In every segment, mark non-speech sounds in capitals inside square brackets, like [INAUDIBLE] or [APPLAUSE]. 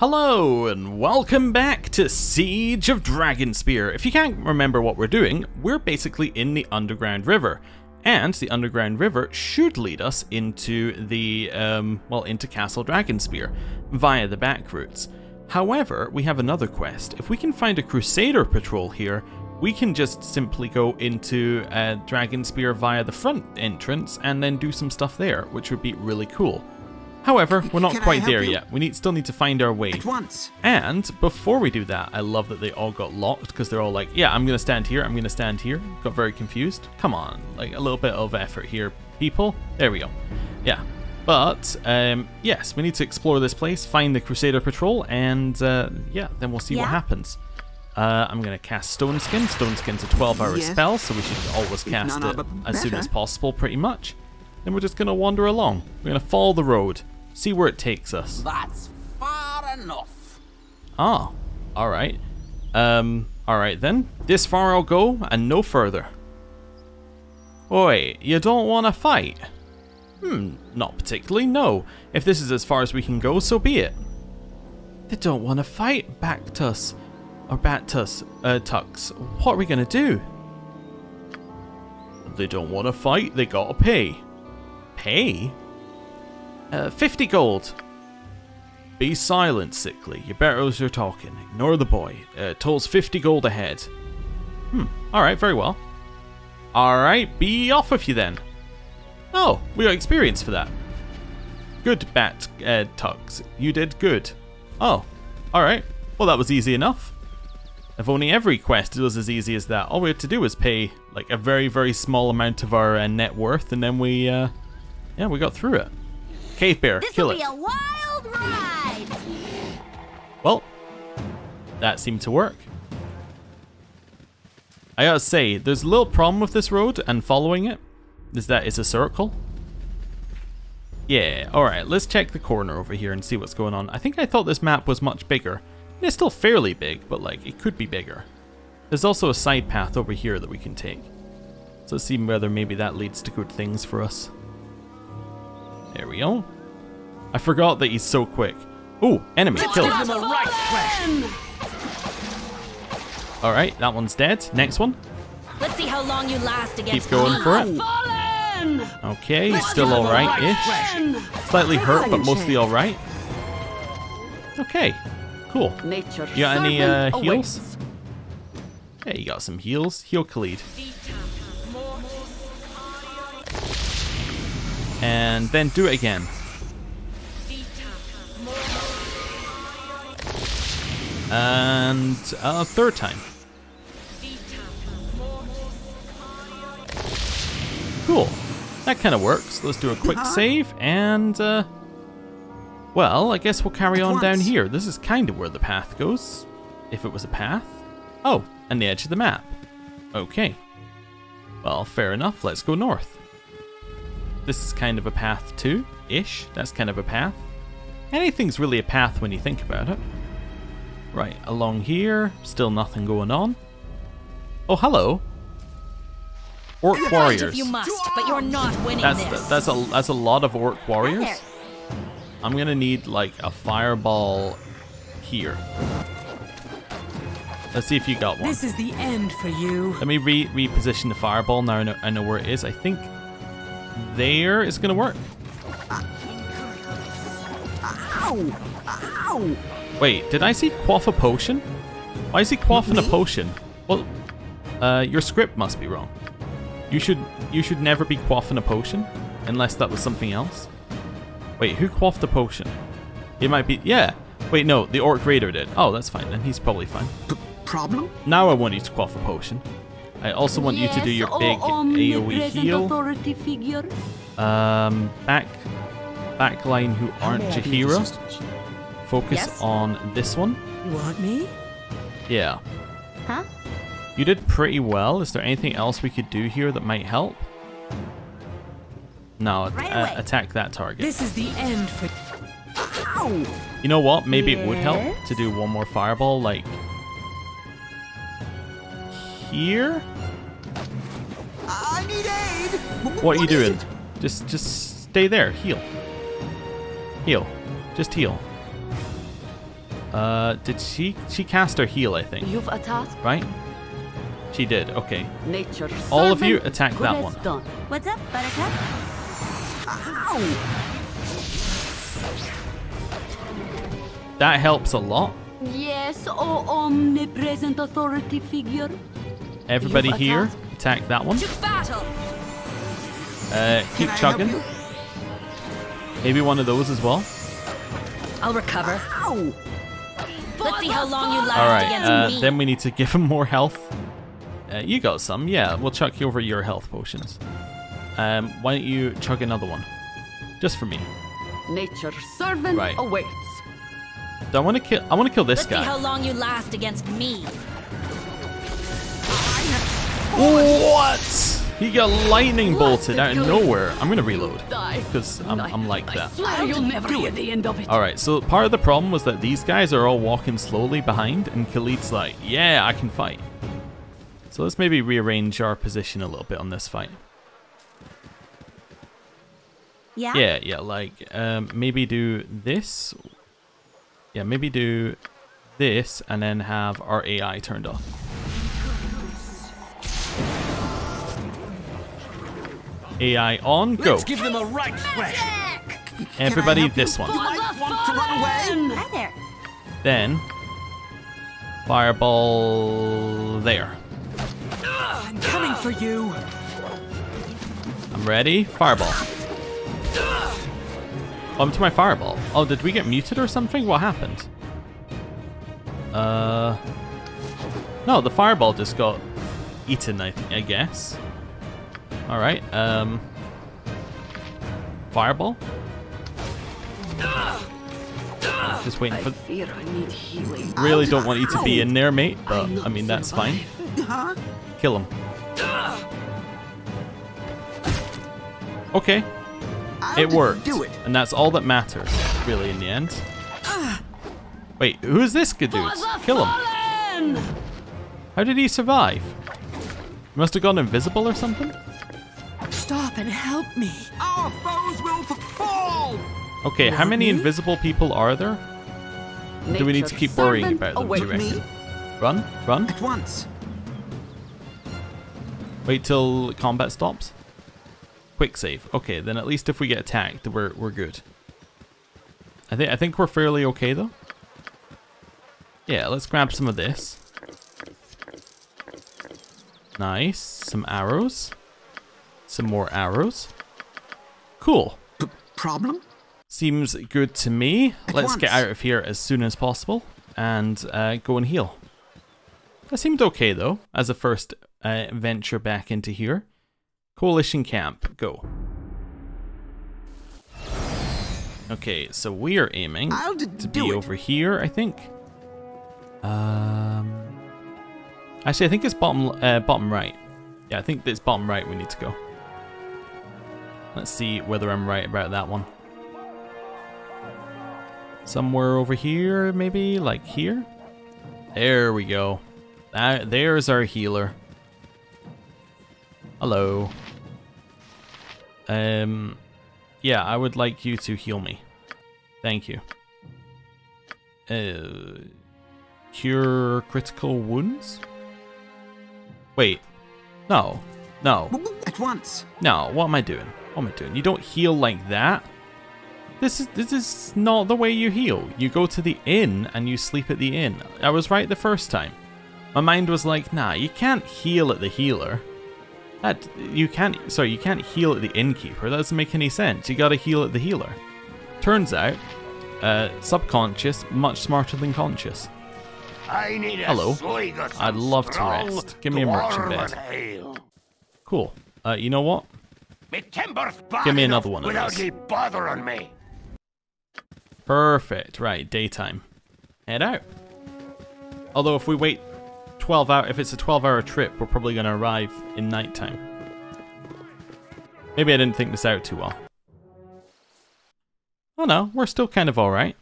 Hello and welcome back to Siege of Dragonspear. If you can't remember what we're doing, we're basically in the underground river. And the underground river should lead us into the, um, well, into Castle Dragonspear via the back routes. However, we have another quest. If we can find a Crusader patrol here, we can just simply go into uh, Dragonspear via the front entrance and then do some stuff there, which would be really cool. However, we're not Can quite there you? yet. We need still need to find our way. At once. And before we do that, I love that they all got locked because they're all like, yeah, I'm going to stand here, I'm going to stand here. Got very confused. Come on, like a little bit of effort here, people. There we go. Yeah. But, um, yes, we need to explore this place, find the Crusader Patrol, and uh, yeah, then we'll see what happens. Uh, I'm going to cast Stone Skin. Stone Skin's a 12 hour Yes. spell, so we should always cast it as soon as possible, pretty much. Then we're just going to wander along. We're going to follow the road, see where it takes us. That's far enough. Ah, alright. Um, alright then. This far I'll go, and no further. Oi, you don't want to fight? Hmm, not particularly, no. If this is as far as we can go, so be it. They don't want to fight, Bactus. Or Bactus, uh, Tux. What are we gonna do? They don't want to fight, they gotta pay. Pay? Uh, 50 gold. Be silent, Sickly. You better you're talking. Ignore the boy. Uh, tolls 50 gold ahead. Hmm, alright, very well. Alright, be off with you then. Oh, we got experience for that. Good, Bat uh, Tux. You did good. Oh, alright. Well, that was easy enough. If only every quest was as easy as that. All we had to do was pay like a very, very small amount of our uh, net worth, and then we, uh, yeah, we got through it. Cave Bear, This kill will it. be a wild ride. Well, that seemed to work. I gotta say, there's a little problem with this road and following it, is that it's a circle. Yeah, alright, let's check the corner over here and see what's going on. I think I thought this map was much bigger. It's still fairly big, but like, it could be bigger. There's also a side path over here that we can take. So let's see whether maybe that leads to good things for us. There we go. I forgot that he's so quick. Ooh, enemy, kill it. Alright, that one's dead. Next one. Let's see how long you last against Keep going me. for it. Okay, he's still alright-ish. Slightly hurt, but mostly alright. Okay, cool. Nature You got any uh, servant heals? awaits. Yeah, you got some heals. Heal Khalid. And then do it again. And a third time. Cool. That kind of works. Let's do a quick save and, uh, well, I guess we'll carry At on down here. This is kind of where the path goes, if it was a path. Oh, and the edge of the map. Okay. Well, fair enough. Let's go north. This is kind of a path too, ish. That's kind of a path. Anything's really a path when you think about it. Right, along here, still nothing going on. Oh, hello. Orc Fight warriors. if you must, but you're not winning That's this. that's a that's a lot of orc warriors. There. I'm gonna need like a fireball here. Let's see if you got one. This is the end for you. Let me re reposition the fireball. Now I know, I know where it is. I think there is gonna work. Ah, ah, ow! Ah, ow! Wait, did I see quaff a potion? Why is he quaffing a [LAUGHS] potion? Well, uh, your script must be wrong. You should you should never be quaffing a potion, unless that was something else. Wait, who quaffed a potion? It might be yeah. Wait, no, the orc raider did. Oh, that's fine then. He's probably fine. P- problem? Now I want you to quaff a potion. I also want you to do your big oh, AoE heal. authority figure. Um, back backline who aren't Jaheira. Focus Yes? on this one. You want me? Yeah. Huh? You did pretty well. Is there anything else we could do here that might help? No, Right uh, attack that target. This is the end for Ow! You know what? Maybe it would help to do one more fireball, like here. I need aid! W- What are you doing? it? Just, just stay there. Heal. Heal. Just heal. Uh, did she she cast her heal? I think. You've a task. Right. She did. Okay. Nature. All of you attack that one. Done. What's up, Buttercup? Ow! That helps a lot. Yes, oh omnipresent authority figure. Everybody You've here, attacked. attack that one. Battle! Uh, keep Can chugging. Maybe one of those as well. I'll recover. Ow! Let's see how long you last All right. against Uh, me. then we need to give him more health. Uh, you got some, yeah. We'll chuck you over your health potions. Um, why don't you chug another one, just for me? Nature's servant Right. awaits. Do I want to kill? I want to kill this Let's see how long you last against me. What? He got lightning bolted out of nowhere. I'm gonna reload because I'm, I'm like that. you'll never hear the end of it. All right. So part of the problem was that these guys are all walking slowly behind, and Khalid's like, "Yeah, I can fight." So let's maybe rearrange our position a little bit on this fight. Yeah? Yeah, yeah, like um, maybe do this. Yeah, maybe do this and then have our AI turned off. AI on, go. Let's give them a right thrash. Everybody, this one. You might want to run away. Hi there. Then fireball there. I'm coming for you. I'm ready. Fireball. On to my fireball. Oh, did we get muted or something? What happened? Uh, no, the fireball just got eaten. I think. I guess. All right. Um, fireball. Just waiting I for. fear I need healing. Really don't want you to be in there, mate. But I'm I mean, not that's fine. Kill him. Okay. It worked. Do it. And that's all that matters, really, in the end. Wait, who is this good dude? Kill him. How did he survive? He must have gone invisible or something? Stop and help me. Our foes will fall. Okay, how many Me? invisible people are there? Do we need to keep worrying about them, do you awaits. reckon? Run, run. At once. Wait till combat stops. Quick save. Okay, then at least if we get attacked, we're we're good. I think I think we're fairly okay though. Yeah, let's grab some of this. Nice. Some arrows. Some more arrows. Cool. P- problem? Seems good to me. At Let's get out of here as soon as possible and uh, go and heal. That seemed okay though, as a first uh, venture back into here. Coalition camp, go. Okay, so we are aiming to be it. over here, I think. Um, actually, I think it's bottom uh, bottom right. Yeah, I think it's bottom right we need to go. Let's see whether I'm right about that one. Somewhere over here, maybe? Like here? There we go. That, there's our healer. Hello. Um, yeah, I would like you to heal me. Thank you. Uh, cure critical wounds? Wait. No. No. At once. No, what am I doing? What am I doing? You don't heal like that. This is this is not the way you heal. You go to the inn and you sleep at the inn. I was right the first time. My mind was like, nah, you can't heal at the healer. That you can't sorry, you can't heal at the innkeeper. That doesn't make any sense. You gotta heal at the healer. Turns out, uh, subconscious, much smarter than conscious. I need a Hello. I'd love to rest. Give me a merchant bed. ale. Cool. Uh, you know what? Me timber's Give me another one of without those. ye bothering me. Perfect. Right, daytime. Head out. Although if we wait 12 hour, if it's a 12 hour trip, we're probably going to arrive in nighttime. Maybe I didn't think this out too well. Oh no, we're still kind of alright.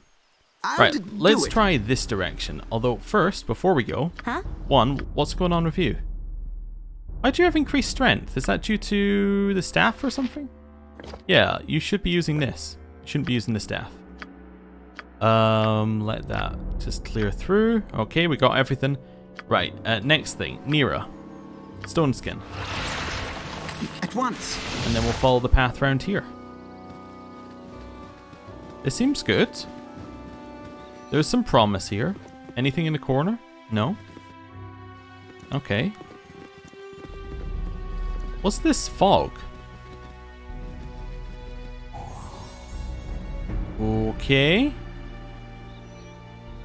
I'll Right, d- do let's it. try this direction. Although first, before we go, Huh? one, what's going on with you? Why do you have increased strength? Is that due to the staff or something? Yeah, you should be using this. You shouldn't be using the staff. Um, let that just clear through. Okay, we got everything. Right, uh, next thing, Neera. Stone skin. At once. And then we'll follow the path round here. It seems good. There's some promise here. Anything in the corner? No? Okay. What's this fog? Okay.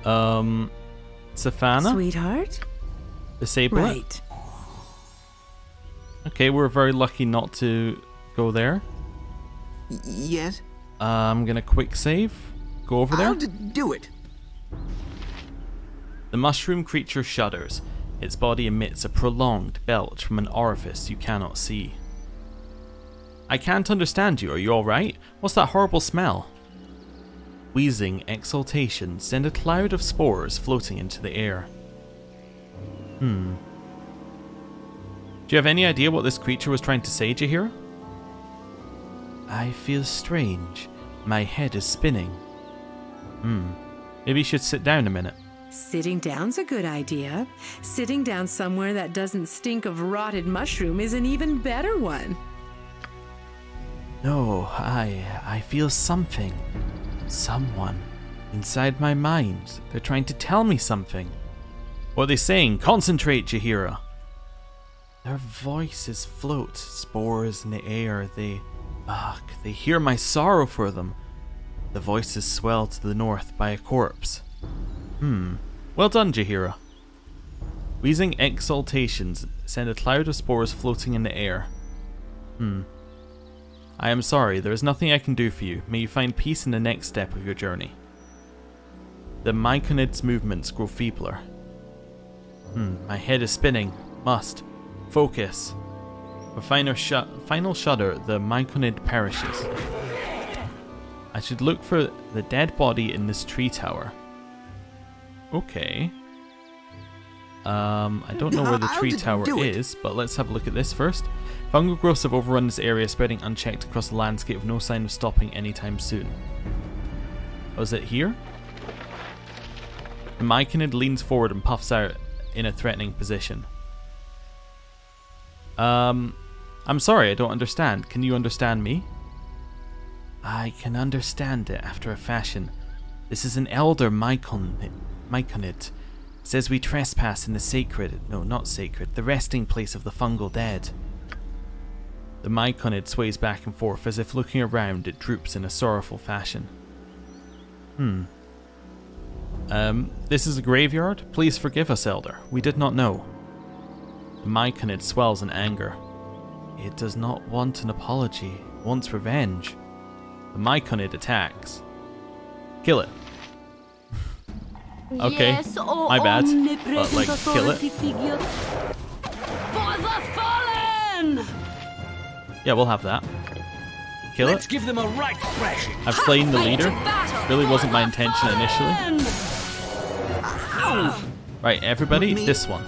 Um, Safana, Sweetheart? disable it. Right. Okay, we're very lucky not to go there. Yes. Uh, I'm gonna quick save. Go over there. I'll do it. The mushroom creature shudders. Its body emits a prolonged belch from an orifice you cannot see. I can't understand you. Are you alright? What's that horrible smell? Wheezing exhaltations send a cloud of spores floating into the air. Hmm. Do you have any idea what this creature was trying to say, Jaheira? I feel strange. My head is spinning. Hmm. Maybe you should sit down a minute. Sitting down's a good idea. Sitting down somewhere that doesn't stink of rotted mushroom is an even better one. No, I I feel something. Someone inside my mind. They're trying to tell me something. What are they saying? Concentrate, Jaheira. Their voices float, spores in the air. They ugh, they hear my sorrow for them. The voices swell to the north by a corpse. Hmm. Well done, Jaheira. Wheezing exaltations send a cloud of spores floating in the air. Hmm. I am sorry, there is nothing I can do for you. May you find peace in the next step of your journey. The Myconid's movements grow feebler. Hmm, my head is spinning. Must. Focus. With final, sh- final shudder, the Myconid perishes. I should look for the dead body in this tree tower. Okay. Um, I don't know where the tree tower is, but let's have a look at this first. Fungal growths have overrun this area, spreading unchecked across the landscape with no sign of stopping anytime soon. Was it here? The Myconid leans forward and puffs out in a threatening position. Um, I'm sorry, I don't understand. Can you understand me? I can understand it after a fashion. This is an elder Myconid. Says we trespass in the sacred, no, not sacred, the resting place of the fungal dead. The Myconid sways back and forth as if looking around, it droops in a sorrowful fashion. Hmm. Um, this is a graveyard? Please forgive us, Elder. We did not know. The Myconid swells in anger. It does not want an apology, it wants revenge. The Myconid attacks. Kill it. Okay, Yes, oh my bad, but, like, kill it. figure. For the fallen! Yeah, we'll have that. Kill Let's it. give them a right thrashing. I've slain the leader. Really wasn't my for the intention initially. fallen! Right, everybody, Me? this one.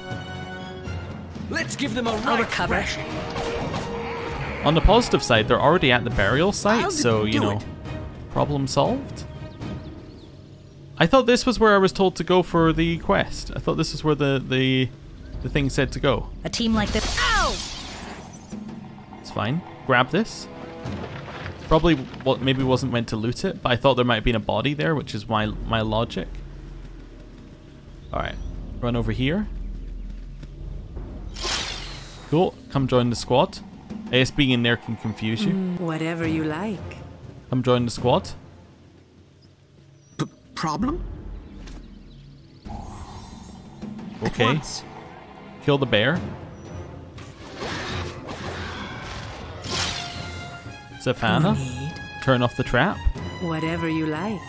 Let's give them a I'll right recover. thrashing. On the positive side, they're already at the burial site, I'll so, you know, it. problem solved. I thought this was where I was told to go for the quest. I thought this is where the, the, the thing said to go. A team like this. Ow! It's fine. Grab this. Probably what maybe wasn't meant to loot it, but I thought there might have been a body there, which is my my logic. Alright. Run over here. Cool. Come join the squad. I guess being in there can confuse you. Hmm. Whatever you like. Come join the squad. Problem? Okay. Kill the bear. Safana, turn off the trap. Whatever you like.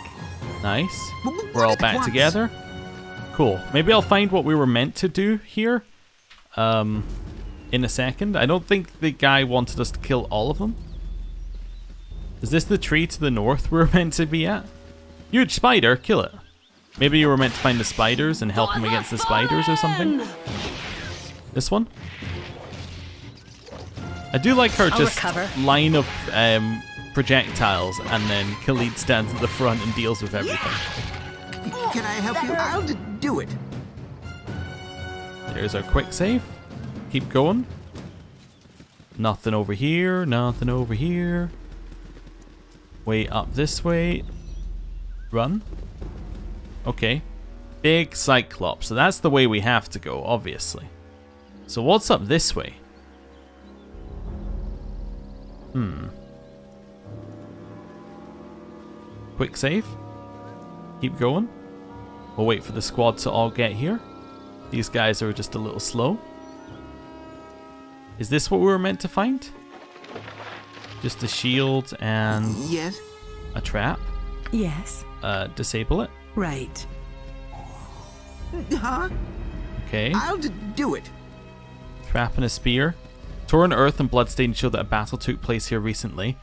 Nice. We're all back together. Cool. Maybe I'll find what we were meant to do here. Um, in a second. I don't think the guy wanted us to kill all of them. Is this the tree to the north we're [LAUGHS] meant to be at? Huge spider, kill it. Maybe you were meant to find the spiders and help For him against the spiders or something. This one? I do like her I'll just recover. line of um, projectiles, and then Khalid stands at the front and deals with everything. Can I help you? I'll do it. There's our quick save. Keep going. Nothing over here, nothing over here. Way up this way. Run. Okay. Big Cyclops. So that's the way we have to go, obviously. So what's up this way? Hmm. Quick save. Keep going. We'll wait for the squad to all get here. These guys are just a little slow. Is this what we were meant to find? Just a shield and Yes. a trap? Yes. Uh, disable it? Right. Huh? Okay. I'll d- do it. Trap and a spear. Torn earth and bloodstains show that a battle took place here recently.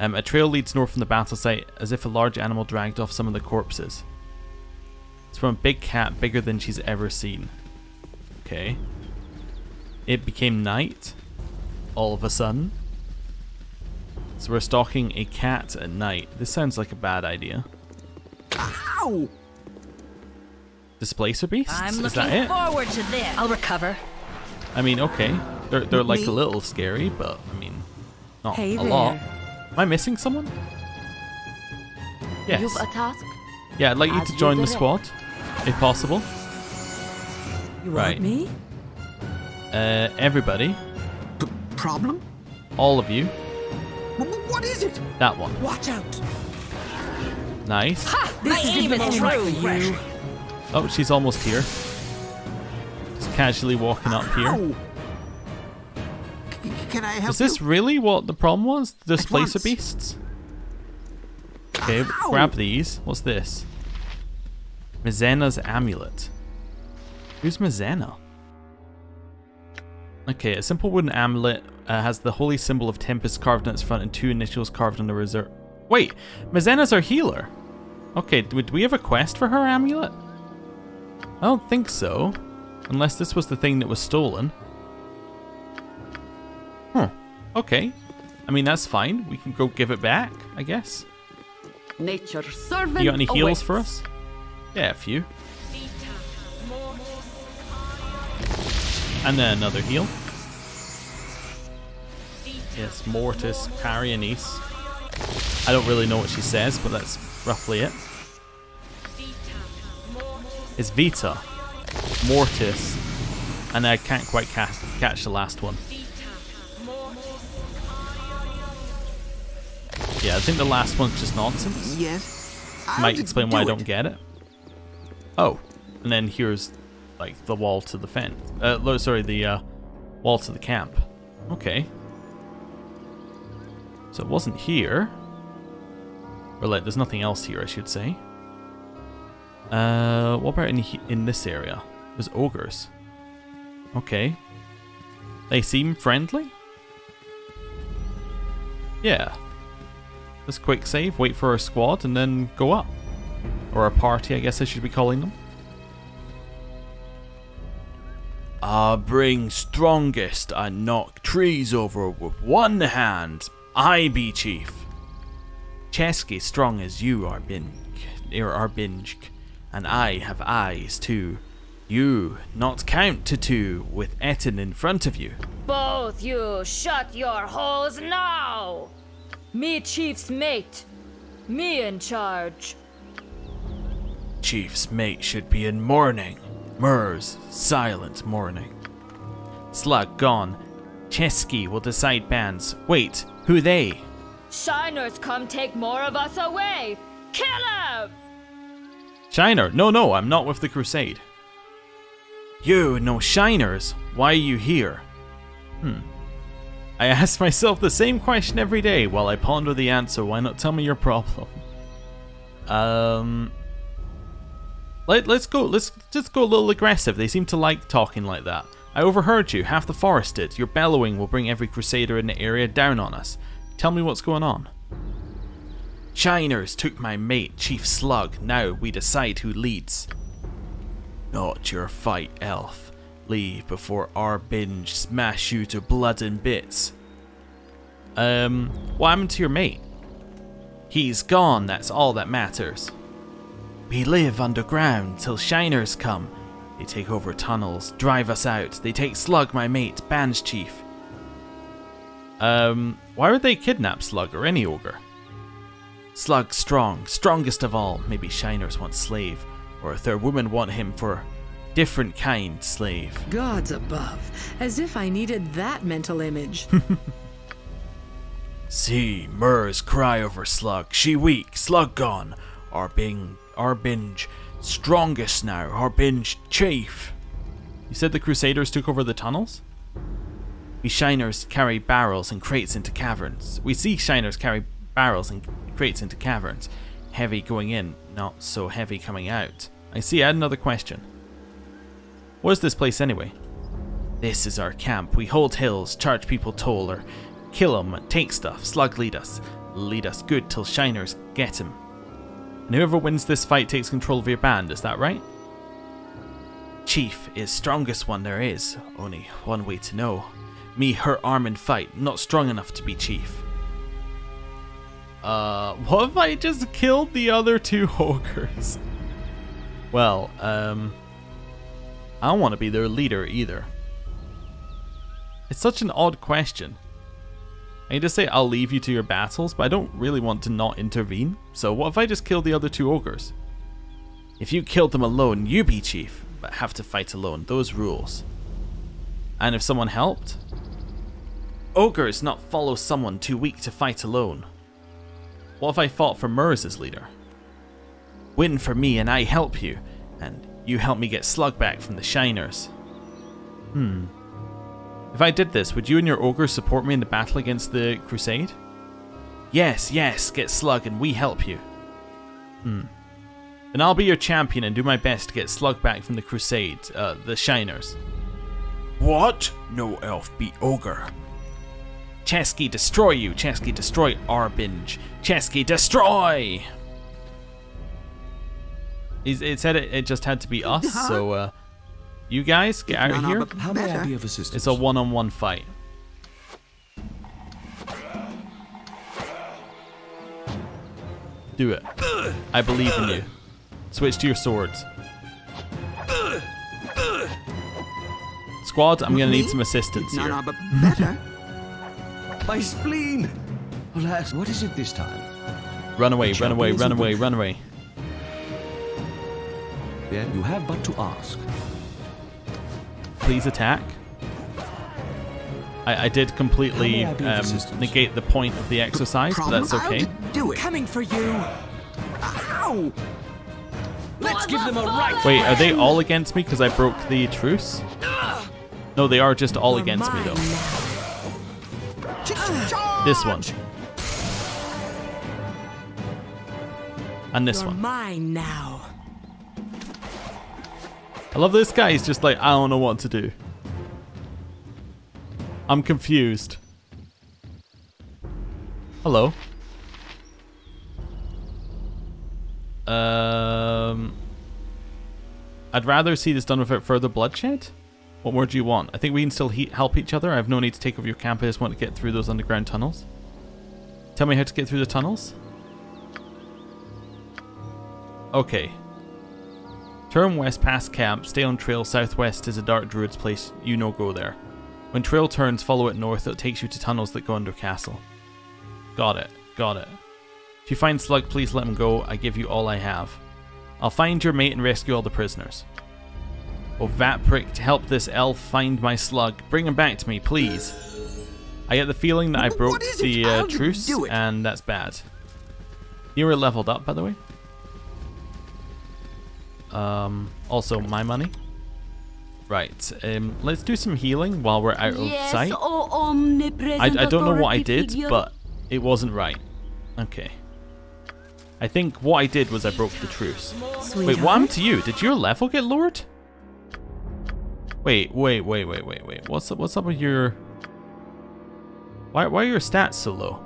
Um, a trail leads north from the battle site as if a large animal dragged off some of the corpses. It's from a big cat bigger than she's ever seen. Okay. It became night. All of a sudden. So we're stalking a cat at night. This sounds like a bad idea. Ow! Displacer beasts? I'm Is looking that it? forward to this. I'll recover. I mean, okay. They're, they're like a little scary, but I mean, not Hey a there. lot. Am I missing someone? Yes. You've a task? Yeah, I'd like you As to you join the squad, if possible. You Right. want me? Uh, everybody, P- problem? all of you, W- what is it? that one. Watch out. Nice. This My is aim is true. you. Oh, she's almost here. Just casually walking up here. Can I help Is this you? really what the problem was? The displacer once. beasts? Okay, Ow! grab these. What's this? Mizena's amulet. Who's Mizena? Okay, a simple wooden amulet uh, has the holy symbol of Tempus carved on its front and two initials carved on the reserve. Wait, Mizena's our healer. Okay, do do we have a quest for her amulet? I don't think so. Unless this was the thing that was stolen. Huh. Okay. I mean, that's fine. We can go give it back, I guess. Nature's servant You got any heals awaits. for us? Yeah, a few. And then another heal. Yes, Mortis, Parry, I don't really know what she says, but that's roughly it. It's Vita, Mortis, and I can't quite cast, catch the last one. Yeah, I think the last one's just nonsense. Yes. I'll Might explain why I do don't get it. Oh, and then here's like the wall to the fence. Uh, no, sorry, the uh, wall to the camp. Okay. So it wasn't here. Or like, there's nothing else here, I should say. Uh, what about in in this area? There's ogres. Okay. They seem friendly. Yeah. Just quick save, wait for our squad, and then go up. Or a party, I guess I should be calling them. I bring strongest and knock trees over with one hand. I be chief. Chesky strong as you are bin, er are and I have eyes too. You not count to two with Etten in front of you. Both you shut your holes now! Me chief's mate. Me in charge. Chief's mate should be in mourning. Murs, silent mourning. Slug gone. Chesky will decide bands. Wait, who they? Shiners come take more of us away! Kill him! Shiner. No, no, I'm not with the crusade. You, no Shiners. Why are you here? Hmm. I [LAUGHS] ask myself the same question every day while I ponder the answer. Why not tell me your problem? Um. Let, let's go. Let's just go a little aggressive. They seem to like talking like that. I overheard you. Half the forest did. Your bellowing will bring every crusader in the area down on us. Tell me what's going on. Shiners took my mate, Chief Slug. Now we decide who leads. Not your fight, elf. Leave before our binge smash you to blood and bits. Um, what happened to your mate? He's gone, that's all that matters. We live underground till shiners come. They take over tunnels, drive us out. They take Slug, my mate, Band's chief. Um, why would they kidnap Slug or any ogre? Slug strong, strongest of all. Maybe shiners want slave, or if their women want him for different kind slave. Gods above, as if I needed that mental image. [LAUGHS] [LAUGHS] See, Murs cry over Slug. She weak, Slug gone. Our bing, our binge, strongest now. Our binge chief. You said the Crusaders took over the tunnels? We shiners carry barrels and crates into caverns. We see shiners carry barrels and crates into caverns. Heavy going in, not so heavy coming out. I see, I had another question. What is this place anyway? This is our camp. We hold hills, charge people toll, or kill 'em take stuff. Slug lead us. Lead us good till shiners get him. And whoever wins this fight takes control of your band, is that right? Chief is strongest one there is. Only one way to know. Me hurt arm in fight, not strong enough to be chief. Uh, what if I just killed the other two [LAUGHS] ogres? Well, um, I don't want to be their leader either. It's such an odd question. I need to say I'll leave you to your battles, but I don't really want to not intervene. So what if I just kill the other two ogres? If you killed them alone, you be chief, but have to fight alone. Those rules. And if someone helped? Ogres not follow someone too weak to fight alone. What if I fought for Murs as leader? Win for me and I help you, and you help me get Slug back from the Shiners. Hmm. If I did this, would you and your ogre support me in the battle against the Crusade? Yes, yes, get Slug and we help you. Hmm. Then I'll be your champion and do my best to get Slug back from the Crusade, uh, the Shiners. What? No elf be ogre. Chesky destroy you! Chesky destroy Arbinge! Chesky destroy! He's- It said it, it just had to be us, so uh, you guys get out of here. How may I be of assistance? It's a one-on-one fight. Do it. I believe in you. Switch to your swords. Squad, I'm gonna need some assistance None here. Of it better. My spleen! Alas, what is it this time? Run away, run away, run away, run away. Then you have but to ask. Please attack. I, I did completely How may I be of um, negate the point of the exercise, but that's okay. I'll do it. Coming for you. Ow! Let's give them a right Wait, are they all against me because I broke the truce? No, they are just all against me though. This one. And this You're one. mine now. I love this guy. He's just like, I don't know what to do. I'm confused. Hello. Um, I'd rather see this done without further bloodshed. What more do you want? I think we can still he- help each other. I have no need to take over your camp. I just want to get through those underground tunnels. Tell me how to get through the tunnels. Okay. Turn west past camp, stay on trail southwest is a dark druid's place, you no go there. When trail turns, follow it north, it takes you to tunnels that go under castle. Got it, got it. If you find Slug, please let him go, I give you all I have. I'll find your mate and rescue all the prisoners. Oh, Vatprick, to help this elf find my Slug, bring him back to me, please. I get the feeling that I broke the uh, truce, and that's bad. You were leveled up, by the way. Um, also, my money. Right, um, let's do some healing while we're out of sight. oh I, I don't know what I did, figure. but it wasn't right. Okay. I think what I did was I broke the truce. Sweetheart. Wait, what happened to you? Did your level get lowered? Wait, wait, wait, wait, wait, wait. What's up? What's up with your? Why, why are your stats so low?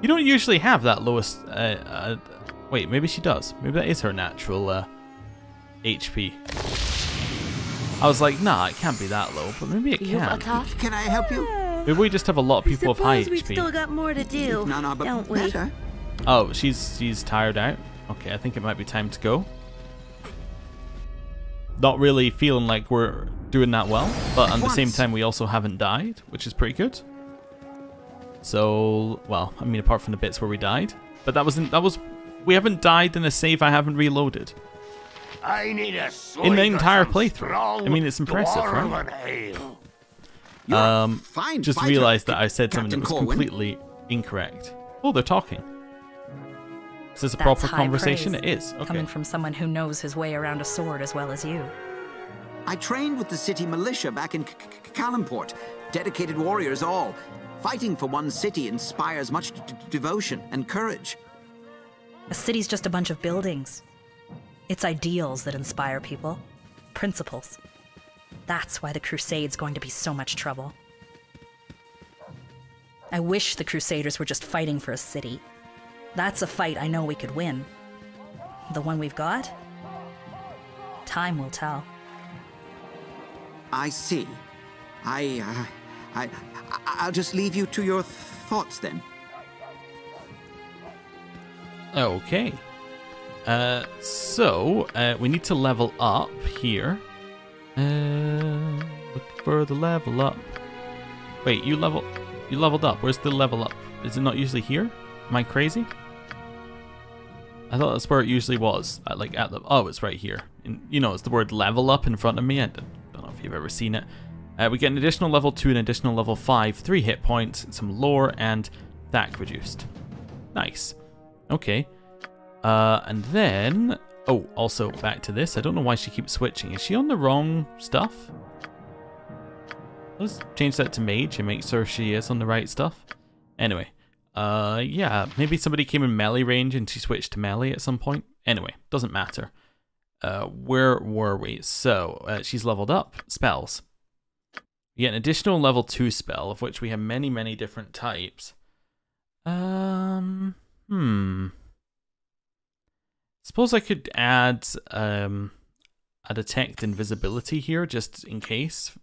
You don't usually have that lowest. Uh, uh, wait, maybe she does. Maybe that is her natural uh, HP. I was like, nah, it can't be that low, but maybe it You've can. attacked Can I help you? Maybe we just have a lot of people with high Suppose we've still got more to do, no, no, but don't we? better. Oh, she's she's tired out. Okay, I think it might be time to go. Not really feeling like we're doing that well, but at the same time we also haven't died, which is pretty good. So, well, I mean, apart from the bits where we died, but that wasn't that was we haven't died in a save I haven't reloaded. I need a In the entire playthrough. I mean, it's impressive, right? You're Um, fine Just realized that I said something Captain that was Corwin. completely incorrect. Oh, they're talking. Is this a That's proper conversation? praise, It is. Okay. Coming from someone who knows his way around a sword as well as you. I trained with the city militia back in K- K- Calimport. Dedicated warriors all. Fighting for one city inspires much d- d- devotion and courage. A city's just a bunch of buildings. It's ideals that inspire people, principles. That's why the Crusade's going to be so much trouble. I wish the Crusaders were just fighting for a city. That's a fight I know we could win. The one we've got? Time will tell. I see. I, uh, I, I, I'll just leave you to your thoughts then. Okay. Uh, so uh, we need to level up here. Uh, look for the level up. Wait, you level, you leveled up. Where's the level up? Is it not usually here? Am I crazy? I thought that's where it usually was. Like at the oh, it's right here. And you know, it's the word level up in front of me. I don't, don't know if you've ever seen it. Uh, we get an additional level two, an additional level five, three hit points, some lore, and that reduced. Nice. Okay. Uh, and then, oh, also back to this. I don't know why she keeps switching. Is she on the wrong stuff? Let's change that to mage and make sure she is on the right stuff. Anyway, uh, yeah, maybe somebody came in melee range and she switched to melee at some point. Anyway, doesn't matter. Uh, where were we? So, uh, she's leveled up. Spells. You get an additional level 2 spell, of which we have many, many different types. Um, hmm. Suppose I could add um, a detect invisibility here, just in case.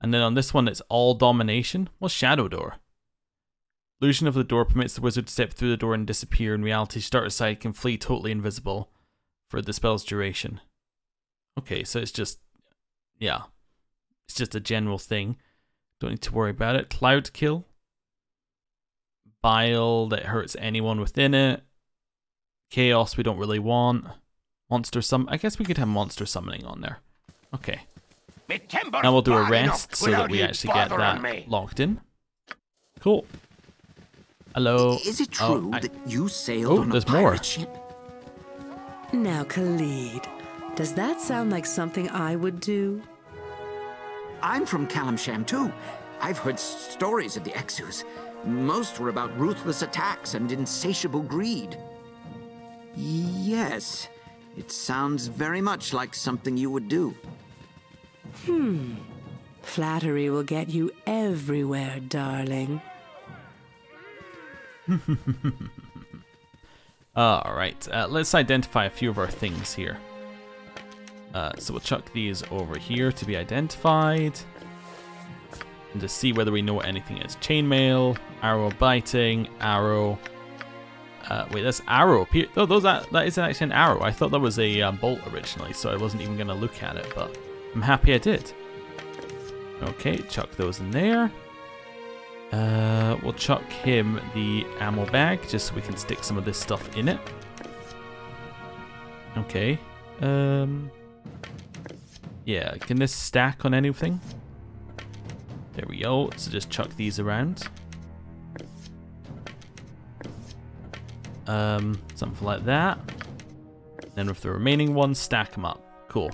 And then on this one, it's all domination. What's Shadow Door? Illusion of the door permits the wizard to step through the door and disappear. In reality, starter side can flee totally invisible for the spell's duration. Okay, so it's just, yeah, it's just a general thing. Don't need to worry about it. Cloud kill. Bile that hurts anyone within it. Chaos we don't really want. Monster sum. I guess we could have monster summoning on there. Okay. Now we'll do a rest so that we actually get that me. locked in. Cool. Hello. Is it Oh, true I- that you sailed Oh, on a there's pirate more. ship? Now, Khalid, does that sound like something I would do? I'm from Calimshan too. I've heard stories of the Exus. Most were about ruthless attacks and insatiable greed. Yes, it sounds very much like something you would do. Hmm. Flattery will get you everywhere, darling. [LAUGHS] All right. Uh, let's identify a few of our things here. Uh, so we'll chuck these over here to be identified. And to see whether we know what anything is. Chainmail, arrow biting, arrow. Uh, wait, that's arrow. Oh, those that that is actually an arrow. I thought that was a uh, bolt originally, so I wasn't even gonna look at it. But I'm happy I did. Okay, chuck those in there. Uh, we'll chuck him the ammo bag just so we can stick some of this stuff in it. Okay. Um. Yeah, can this stack on anything? There we go. So just chuck these around. Um, something like that. Then with the remaining ones, stack them up. Cool.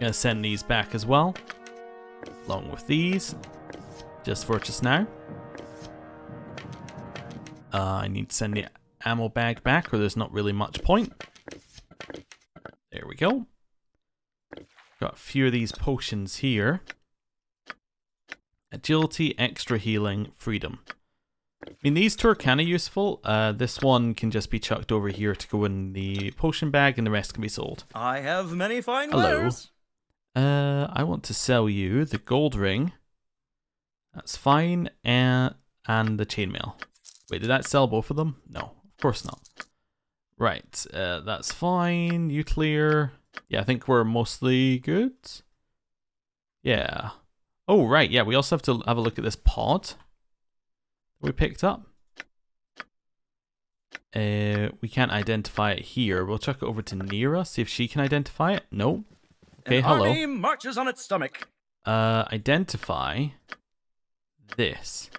Gonna send these back as well, along with these, just for just now. Uh, I need to send the ammo bag back, or there's not really much point. There we go. Got a few of these potions here. Agility, extra healing, freedom. I mean, these two are kind of useful. Uh, this one can just be chucked over here to go in the potion bag, and the rest can be sold. I have many fine Hello. wares. Uh, I want to sell you the gold ring That's fine. And, and the chainmail. Wait, did that sell both of them? No, of course not. Right, uh, that's fine. You clear. Yeah, I think we're mostly good. Yeah. Oh, right, yeah, we also have to have a look at this pod we picked up. Uh, we can't identify it here. We'll chuck it over to Neera, see if she can identify it. No. Okay, An hello. army marches on its stomach. Uh, identify this.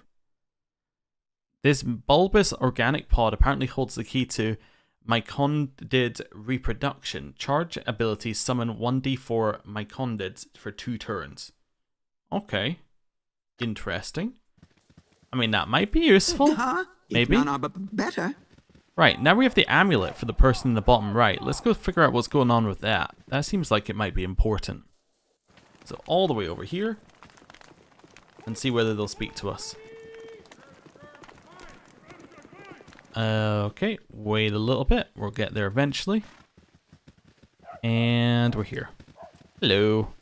This bulbous organic pod apparently holds the key to myconid reproduction. Charge ability summon 1d4 myconids for two turns. Okay. Interesting. I mean, that might be useful. Huh? Maybe. better. Right, now we have the amulet for the person in the bottom right. Let's go figure out what's going on with that. That seems like it might be important. So all the way over here. And see whether they'll speak to us. Okay, wait a little bit. We'll get there eventually. And we're here. Hello.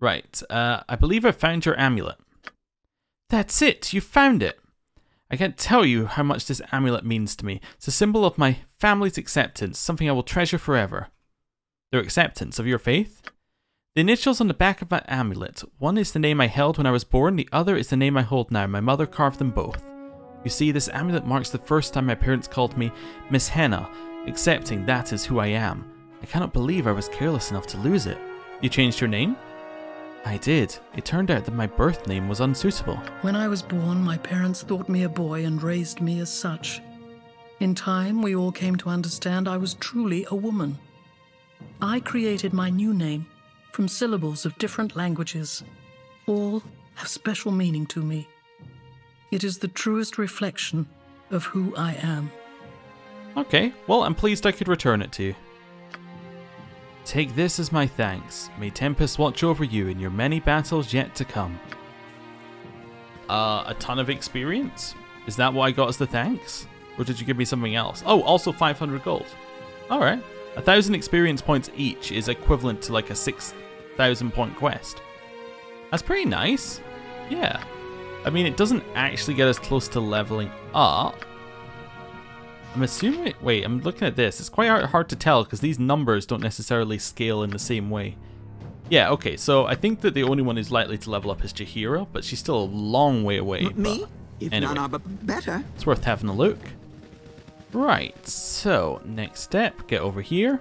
Right, uh, I believe I found your amulet. That's it, you found it. I can't tell you how much this amulet means to me. It's a symbol of my family's acceptance, something I will treasure forever. Their acceptance of your faith? The initials on the back of my amulet. One is the name I held when I was born, the other is the name I hold now. My mother carved them both. You see, this amulet marks the first time my parents called me Mizhena, accepting that is who I am. I cannot believe I was careless enough to lose it. You changed your name? I did. It turned out that my birth name was unsuitable. When I was born, my parents thought me a boy and raised me as such. In time, we all came to understand I was truly a woman. I created my new name from syllables of different languages. All have special meaning to me. It is the truest reflection of who I am. Okay, well, I'm pleased I could return it to you. Take this as my thanks. May Tempus watch over you in your many battles yet to come. Uh, a ton of experience? Is that what I got as the thanks? Or did you give me something else? Oh, also 500 gold. Alright. A thousand experience points each is equivalent to like a 6,000 point quest. That's pretty nice. Yeah. I mean, it doesn't actually get us close to leveling up. I'm assuming. Wait, I'm looking at this. It's quite hard, to tell because these numbers don't necessarily scale in the same way. Yeah, okay, so I think that the only one who's likely to level up is Jaheira, but she's still a long way away. Me? but If anyway, none are better. it's worth having a look. Right, so next step, get over here.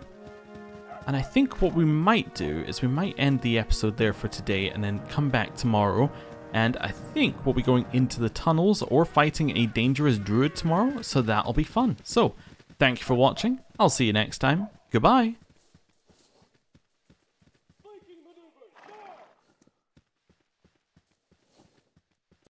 And I think what we might do is we might end the episode there for today and then come back tomorrow. And I think we'll be going into the tunnels or fighting a dangerous druid tomorrow, so that'll be fun. So, thank you for watching. I'll see you next time. Goodbye.